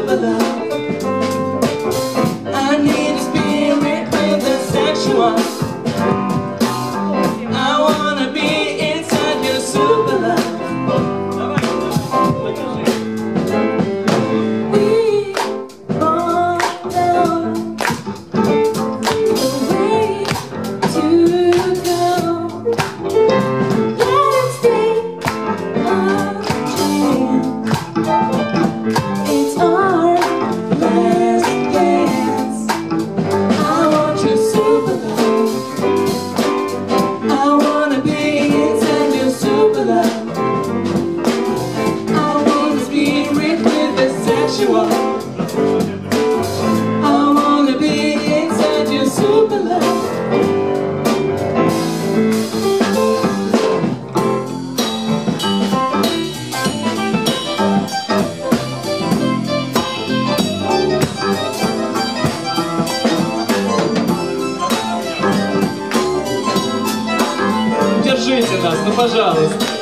of a love Держите нас, ну пожалуйста.